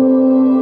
you